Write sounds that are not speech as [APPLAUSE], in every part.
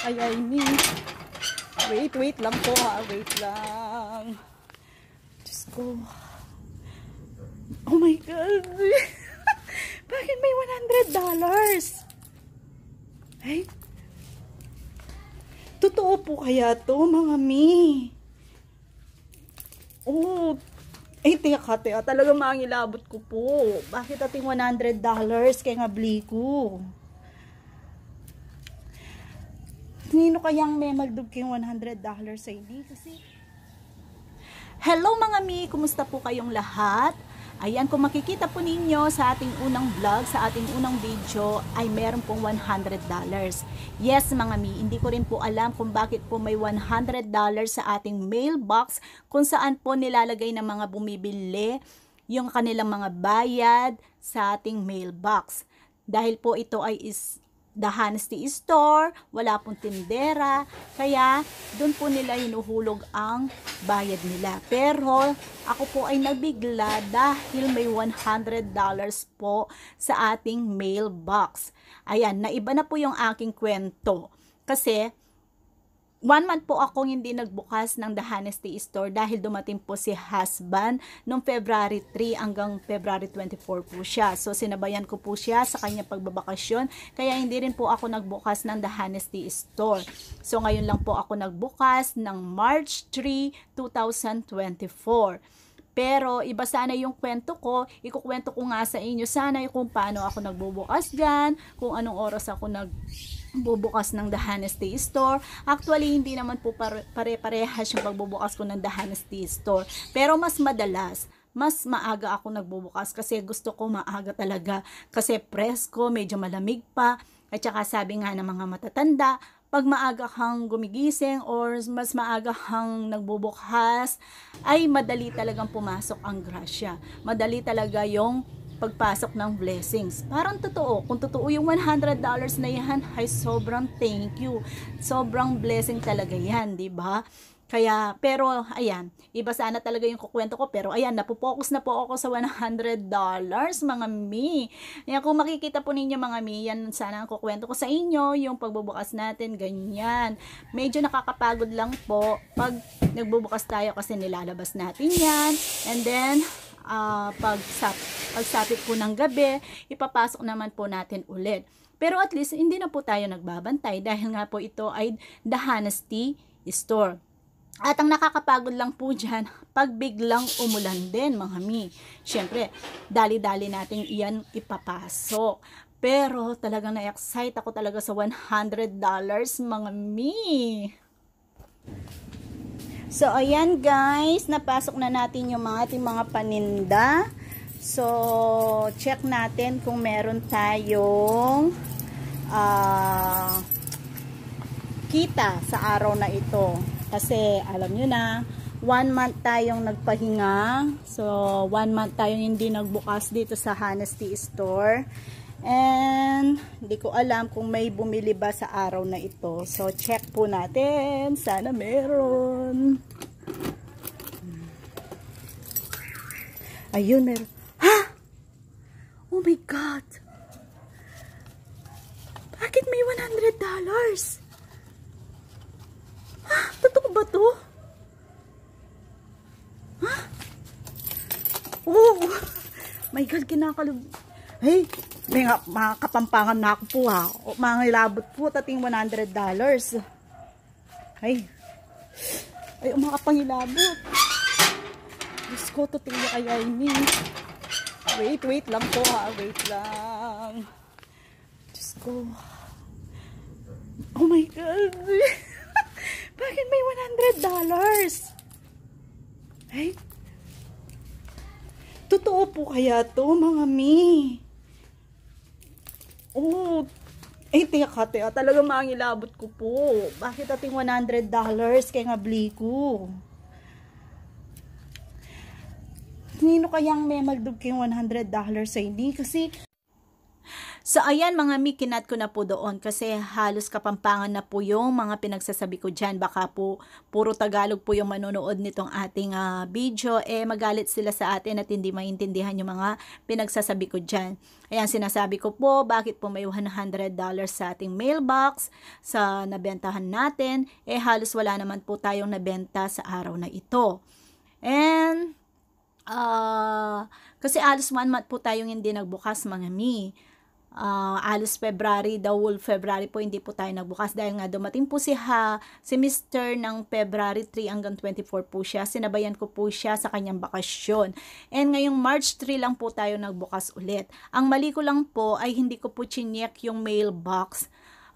kaya ini. Wait, wait lang po ha. Wait lang. Diyos ko. Oh my God. [LAUGHS] Bakit may $100? Ay. Totoo po kaya to mga mi? Oh. Ay, teka, teka. Talaga mangilabot ko po. Bakit ating $100? Kaya nga bli ko. Nino kayang may magdug kayong $100 sa hindi? Kasi... Hello mga mi! Kumusta po kayong lahat? Ayan, kung makikita po ninyo sa ating unang vlog, sa ating unang video, ay meron pong $100. Yes mga mi, hindi ko rin po alam kung bakit po may $100 sa ating mailbox, kung saan po nilalagay ng mga bumibili yung kanilang mga bayad sa ating mailbox. Dahil po ito ay is The Honesty Store, wala pong tindera, kaya doon po nila hinuhulog ang bayad nila. Pero ako po ay nabigla dahil may $100 po sa ating mailbox. Ayan, naiba na po yung aking kwento. Kasi One month po akong hindi nagbukas ng The Honesty Store dahil dumating po si husband noong February 3 hanggang February 24 po siya. So sinabayan ko po siya sa kanya pagbabakasyon kaya hindi rin po ako nagbukas ng The Honesty Store. So ngayon lang po ako nagbukas ng March 3, 2024. Pero iba sana yung kwento ko, ikukwento ko nga sa inyo sana kung paano ako nagbubukas dyan, kung anong oras ako nag bubukas ng The Honesty Store. Actually, hindi naman po pare-parehas yung pagbubukas ko ng The Honesty Store. Pero mas madalas, mas maaga ako nagbubukas kasi gusto ko maaga talaga. Kasi presko, medyo malamig pa. At saka sabi nga ng mga matatanda, pag maaga kang gumigising or mas maaga kang nagbubukas, ay madali talagang pumasok ang grasya. Madali talaga yung pagpasok ng blessings. Parang totoo, kung totoo yung $100 na yan, ay sobrang thank you. Sobrang blessing talaga yan, di ba? Kaya, pero, ayan, iba sana talaga yung kukwento ko, pero ayan, napopokus na po ako sa $100, mga mi. Ayan, kung makikita po ninyo, mga mi, yan sana ang kukwento ko sa inyo, yung pagbubukas natin, ganyan. Medyo nakakapagod lang po pag nagbubukas tayo kasi nilalabas natin yan. And then, uh, pag, sap, pagsapit po ng gabi, ipapasok naman po natin ulit. Pero at least, hindi na po tayo nagbabantay dahil nga po ito ay The Honesty Store. At ang nakakapagod lang po dyan, [LAUGHS] pag biglang umulan din, mga mi. Siyempre, dali-dali natin iyan ipapasok. Pero talagang na-excite ako talaga sa $100, mga mi. So, ayan guys, napasok na natin yung mga ating mga paninda. So, check natin kung meron tayong uh, kita sa araw na ito. Kasi alam nyo na, one month tayong nagpahinga. So, one month tayong hindi nagbukas dito sa Honesty Store. And, hindi ko alam kung may bumili ba sa araw na ito. So, check po natin. Sana meron. Ayun, meron. Ha? Oh my God! Bakit may $100? ba to? Ha? Oh! [LAUGHS] My God, kinakalog. Hey, may nga, mga kapampangan na ako po ha. O, mga ilabot po, tating $100. Ay. Ay, mga pangilabot. Diyos ko, totoo kaya ini. Wait, wait lang po ha. Wait lang. Diyos ko. Oh my God. [LAUGHS] Bakit may $100? Ay, totoo po kaya to mga mi? Oh, eh, teka, teka. Talaga mangilabot ko po. Bakit ating $100? Kaya nga bli ko. Nino kayang may magdug kayong $100 sa hindi? Kasi So ayan mga mi, kinat ko na po doon kasi halos kapampangan na po yung mga pinagsasabi ko dyan. Baka po puro Tagalog po yung manonood nitong ating uh, video. Eh magalit sila sa atin at hindi maintindihan yung mga pinagsasabi ko dyan. Ayan sinasabi ko po bakit po may $100 sa ating mailbox sa nabentahan natin. Eh halos wala naman po tayong nabenta sa araw na ito. And uh, kasi halos one month po tayong hindi nagbukas mga mi uh, alos February, the whole February po hindi po tayo nagbukas dahil nga dumating po si ha, si Mr. ng February 3 hanggang 24 po siya. Sinabayan ko po siya sa kanyang bakasyon. And ngayong March 3 lang po tayo nagbukas ulit. Ang mali ko lang po ay hindi ko po chinyek yung mailbox.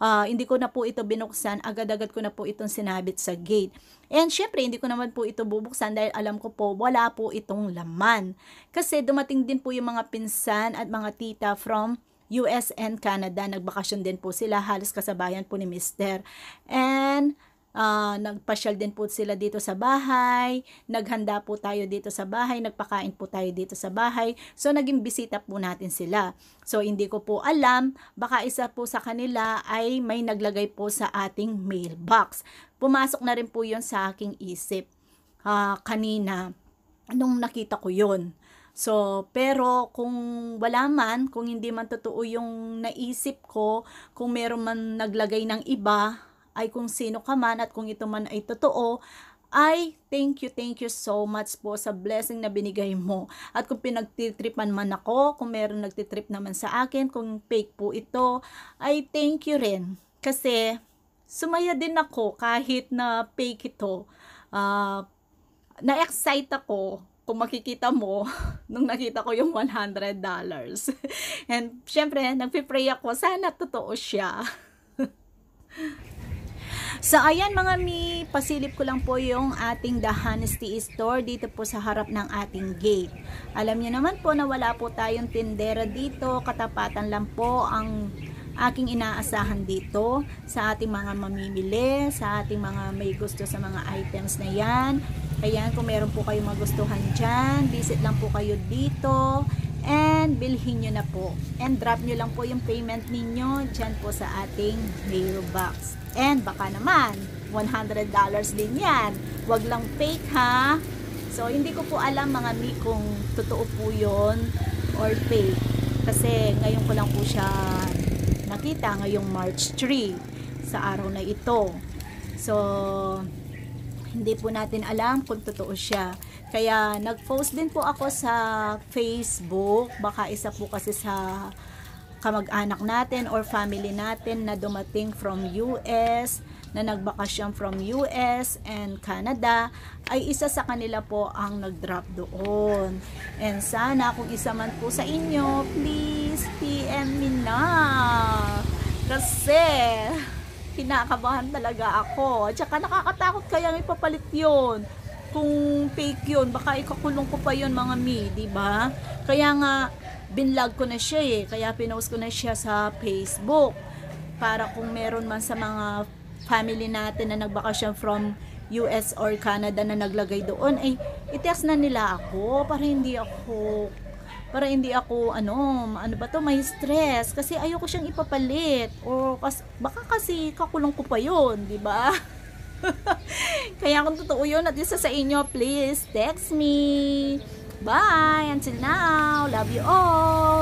Uh, hindi ko na po ito binuksan, agad-agad ko na po itong sinabit sa gate. And syempre, hindi ko naman po ito bubuksan dahil alam ko po, wala po itong laman. Kasi dumating din po yung mga pinsan at mga tita from US and Canada. Nagbakasyon din po sila, halos kasabayan po ni Mr. And uh, nagpasyal din po sila dito sa bahay, naghanda po tayo dito sa bahay, nagpakain po tayo dito sa bahay. So, naging bisita po natin sila. So, hindi ko po alam, baka isa po sa kanila ay may naglagay po sa ating mailbox. Pumasok na rin po yon sa aking isip uh, kanina nung nakita ko yon So, pero kung wala man, kung hindi man totoo yung naisip ko, kung meron man naglagay ng iba, ay kung sino ka man at kung ito man ay totoo, ay thank you, thank you so much po sa blessing na binigay mo. At kung pinagtitripan man ako, kung meron nagtitrip naman sa akin, kung fake po ito, ay thank you rin. Kasi sumaya din ako kahit na fake ito. Uh, na-excite ako kung makikita mo, [LAUGHS] nung nakita ko yung $100. [LAUGHS] And, syempre, nagpipray ako, sana totoo siya. [LAUGHS] So, ayan mga mi, pasilip ko lang po yung ating The Honesty Store dito po sa harap ng ating gate. Alam niyo naman po na wala po tayong tindera dito, katapatan lang po ang aking inaasahan dito sa ating mga mamimili, sa ating mga may gusto sa mga items na yan. Kaya kung meron po kayong magustuhan dyan, visit lang po kayo dito and bilhin nyo na po. And drop nyo lang po yung payment ninyo dyan po sa ating mailbox. And baka naman, $100 din yan. Huwag lang fake ha. So, hindi ko po alam mga mi kung totoo po yon or fake. Kasi ngayon ko lang po siya nakita ngayong March 3 sa araw na ito. So, hindi po natin alam kung totoo siya. Kaya nag-post din po ako sa Facebook. Baka isa po kasi sa kamag-anak natin or family natin na dumating from US na nagbakasyon from US and Canada ay isa sa kanila po ang nag-drop doon. And sana kung isa man po sa inyo, please PM me na. Kasi kinakabahan talaga ako. At saka nakakatakot kaya ipapalit yon kung fake yun, baka ikakulong ko pa yun mga mi, di ba? Kaya nga, binlog ko na siya eh. Kaya pinost ko na siya sa Facebook. Para kung meron man sa mga family natin na nagbakasyon from US or Canada na naglagay doon, ay i-test na nila ako para hindi ako para hindi ako ano, ano ba to, may stress kasi ayoko siyang ipapalit o kas, baka kasi kakulong ko pa 'yon, 'di ba? [LAUGHS] Kaya kung totoo 'yon at isa sa inyo, please text me. Bye. Until now, love you all.